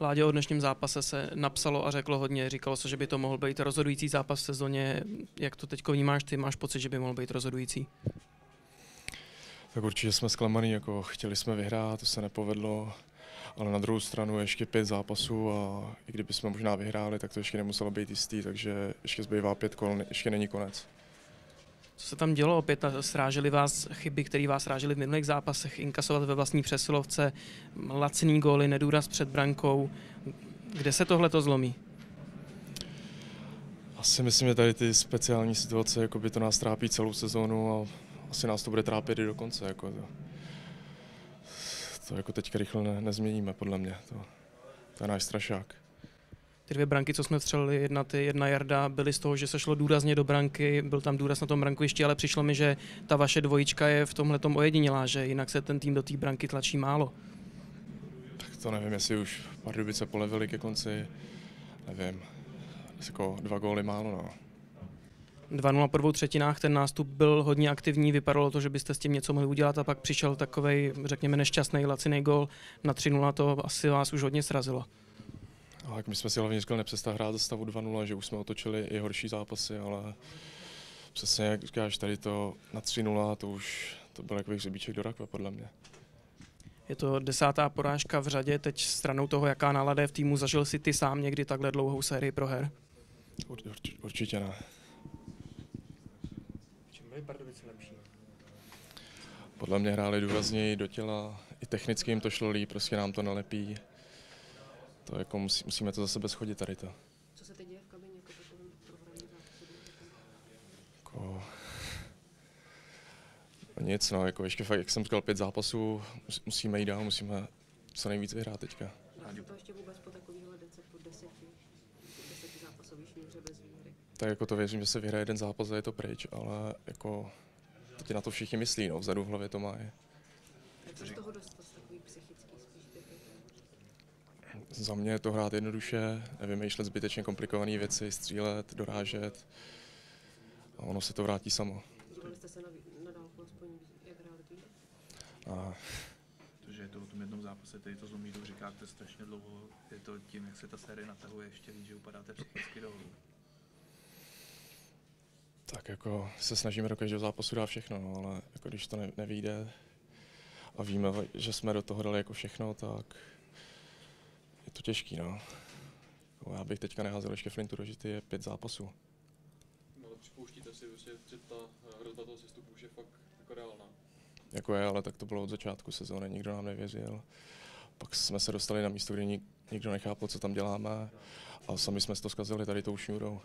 Ládě o dnešním zápase se napsalo a řeklo hodně. Říkalo se, že by to mohl být rozhodující zápas v sezóně. Jak to teď vnímáš ty? Máš pocit, že by mohl být rozhodující? Tak určitě jsme zklamaný, jako chtěli jsme vyhrát, to se nepovedlo, ale na druhou stranu ještě pět zápasů a i kdyby jsme možná vyhráli, tak to ještě nemuselo být jistý, takže ještě zbývá pět kol, ještě není konec. Co se tam dělo? Opět sráželi vás chyby, které vás srážely v minulých zápasech, inkasovat ve vlastní přesilovce, laciný góly, nedůraz před brankou. Kde se tohle to zlomí? Asi myslím, že tady ty speciální situace, jako by to nás trápí celou sezónu a asi nás to bude trápit i do konce. Jako to, to jako teďka rychle ne, nezměníme, podle mě. To, to je náš strašák. Ty dvě branky, co jsme vstřelili, jedna ty, jedna Jarda, byly z toho, že se šlo důrazně do branky, byl tam důraz na tom branku ještě, ale přišlo mi, že ta vaše dvojička je v tomhle tom ojedinělá, že jinak se ten tým do té branky tlačí málo. Tak to nevím, jestli už Pardubice polevili ke konci, nevím, jako dva góly málo, no. 2-0 po dvou třetinách, ten nástup byl hodně aktivní, vypadalo to, že byste s tím něco mohli udělat a pak přišel takový, řekněme, nešťastný laciný gol na 3-0, to asi vás už hodně srazilo. A jak my jsme si hlavně říkali nepřestat hrát za stavu 2-0, že už jsme otočili i horší zápasy, ale přesně jak říkáš, tady to na 3-0, to už to byl takový hřebíček do rakve, podle mě. Je to desátá porážka v řadě, teď stranou toho, jaká nálada je v týmu, zažil si ty sám někdy takhle dlouhou sérii proher? Ur, určitě ne. Čím byly Pardubice lepší? Podle mě hráli důrazněji do těla, i technicky jim to šlo líp, prostě nám to nalepí. To jako musí, musíme to za sebe schodit tady to. Co se teď děje v kabině jako takovém Jako... No nic, no, jako ještě fakt, jak jsem říkal, pět zápasů, musíme jít dál, musíme co nejvíc vyhrát teďka. Dá to ještě vůbec po takovýhle dece, po deseti, deseti zápasový šňůře bez výhry? Tak jako to věřím, že se vyhraje jeden zápas a je to pryč, ale jako teď na to všichni myslí, no, vzadu v hlavě to má. Jak se z toho dostat takový psychický spíš? Za mě je to hrát jednoduše, nevymýšlet zbytečně komplikované věci, střílet, dorážet a ono se to vrátí samo. Dívali jste se na, na dálku aspoň, jak hráli tým? A Protože je to o tom jednom zápase, který to zlomí, to říkáte strašně dlouho, je to tím, jak se ta série natahuje ještě víc, že upadáte psychicky dolů. tak jako se snažíme do každého zápasu dát všechno, no, ale jako když to ne, nevíde a víme, že jsme do toho dali jako všechno, tak to těžký, no. Jako Já bych teďka neházel ještě Flintu do žity, je pět zápasů. No ale připouštíte si, že ta eh, hrozba toho sestupu už je fakt jako reálná. Jako je, ale tak to bylo od začátku sezóny, nikdo nám nevěřil. Pak jsme se dostali na místo, kde nik, nikdo nechápal, co tam děláme a sami jsme to zkazili tady tou šňůrou.